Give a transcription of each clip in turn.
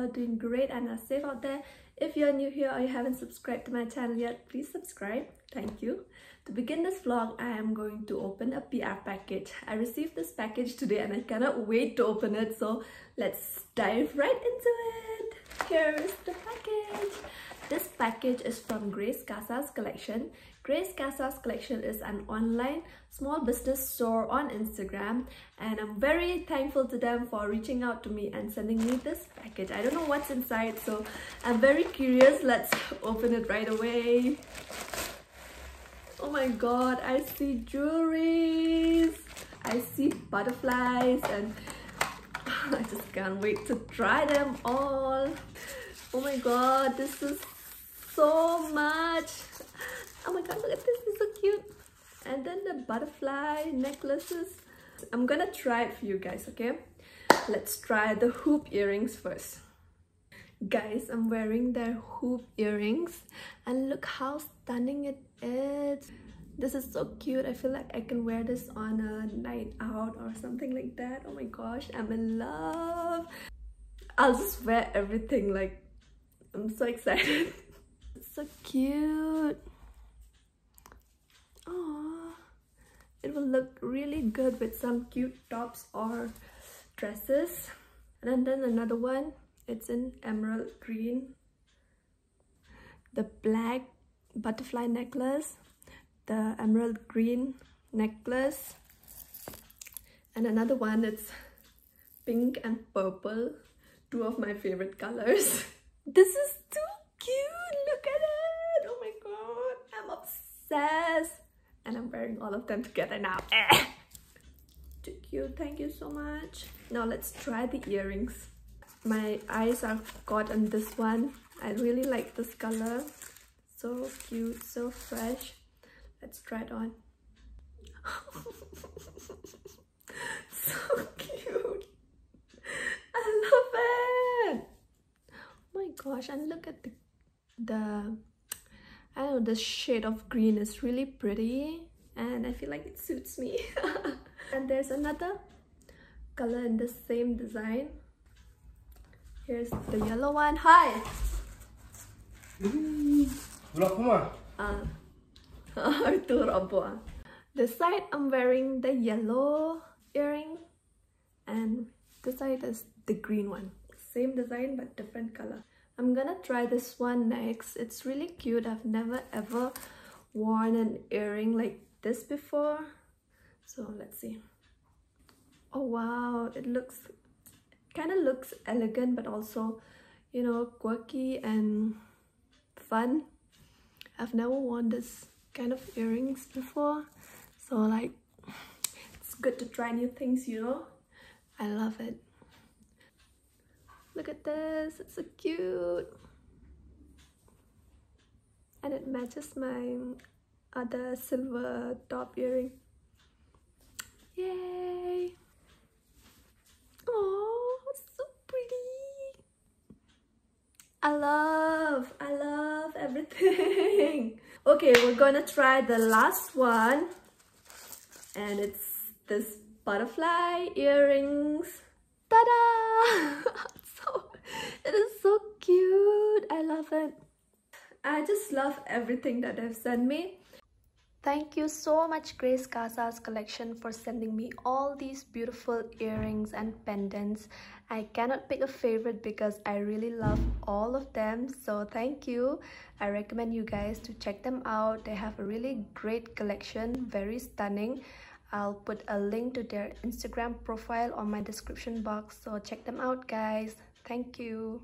doing great and are safe out there. If you're new here or you haven't subscribed to my channel yet, please subscribe. Thank you. To begin this vlog, I am going to open a PR package. I received this package today and I cannot wait to open it. So let's dive right into it. Here is the package. This package is from Grace Casa's collection. Grace Casa's collection is an online small business store on Instagram and I'm very thankful to them for reaching out to me and sending me this package. I don't know what's inside so I'm very curious. Let's open it right away. Oh my god, I see jewelries. I see butterflies and I just can't wait to try them all. Oh my god, this is so much oh my god look at this it's so cute. And then the butterfly necklaces. I'm gonna try it for you guys okay? Let's try the hoop earrings first. Guys i'm wearing their hoop earrings and look how stunning it is. This is so cute. I feel like i can wear this on a night out or something like that. Oh my gosh i'm in love. I'll just wear everything like i'm so excited. So cute oh it will look really good with some cute tops or dresses. And then another one it's in emerald green. The black butterfly necklace the emerald green necklace. And another one it's pink and purple two of my favorite colors. This is too cute! Look at it! Oh my god i'm obsessed and I'm wearing all of them together now. Eh. Too cute, thank you so much. Now let's try the earrings. My eyes are caught on this one. I really like this color. So cute, so fresh. Let's try it on. so cute. I love it. Oh my gosh, and look at the the Know, the shade of green is really pretty and I feel like it suits me. and there's another color in the same design. Here's the yellow one. Hi! Uh, this side I'm wearing the yellow earring and this side is the green one. Same design but different color. I'm gonna try this one next. It's really cute. I've never ever worn an earring like this before. So let's see. Oh wow, it looks kind of looks elegant but also, you know, quirky and fun. I've never worn this kind of earrings before. So like, it's good to try new things, you know? I love it. Look at this, it's so cute. And it matches my other silver top earring. Yay! Oh, so pretty. I love, I love everything. okay, we're gonna try the last one. And it's this butterfly earrings. Ta-da! it is so cute i love it i just love everything that they've sent me Thank you so much Grace Casa's collection for sending me all these beautiful earrings and pendants. I cannot pick a favorite because I really love all of them. So thank you. I recommend you guys to check them out. They have a really great collection, very stunning. I'll put a link to their Instagram profile on my description box. So check them out guys. Thank you.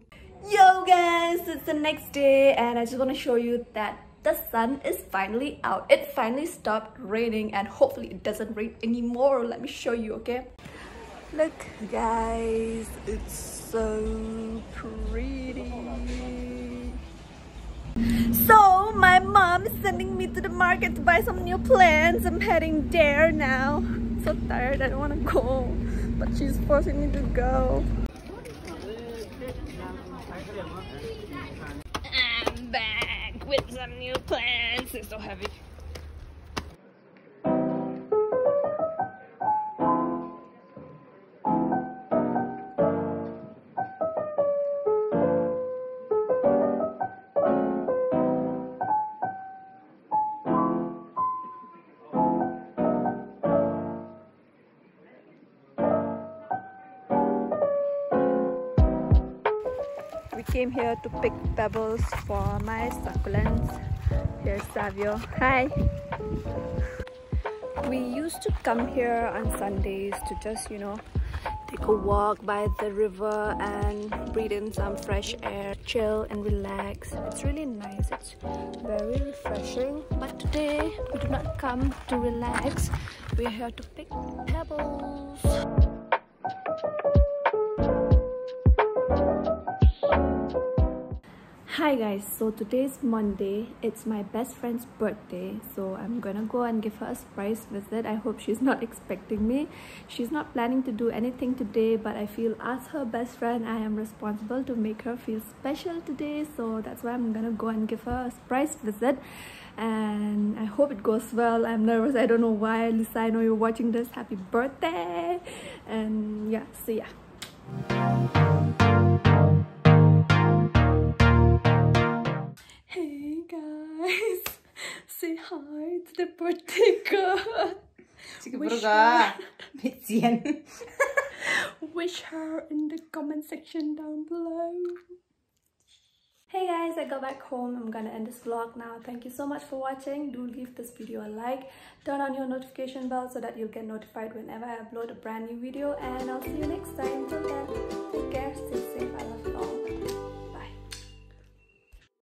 Yo guys, it's the next day and I just want to show you that the sun is finally out. It finally stopped raining and hopefully it doesn't rain anymore. Let me show you, okay? Look guys, it's so pretty. So my mom is sending me to the market to buy some new plants. I'm heading there now. I'm so tired, I don't want to go. But she's forcing me to go. I'm back with some new plants. It's so heavy. We came here to pick pebbles for my succulents. Here's Savio. Hi! We used to come here on Sundays to just, you know, take a walk by the river and breathe in some fresh air, chill and relax. It's really nice. It's very refreshing. But today we do not come to relax. We're here to pick pebbles. Hi guys, so today's Monday. It's my best friend's birthday, so I'm gonna go and give her a surprise visit. I hope she's not expecting me. She's not planning to do anything today, but I feel as her best friend, I am responsible to make her feel special today. So that's why I'm gonna go and give her a surprise visit. And I hope it goes well. I'm nervous. I don't know why. Lisa, I know you're watching this. Happy birthday! And yeah, so yeah. Hey guys, say hi to the birthday girl. Wish her, wish her in the comment section down below. Hey guys, I got back home. I'm gonna end this vlog now. Thank you so much for watching. Do leave this video a like. Turn on your notification bell so that you'll get notified whenever I upload a brand new video. And I'll see you next time. Till then, take care, stay safe. I love you all.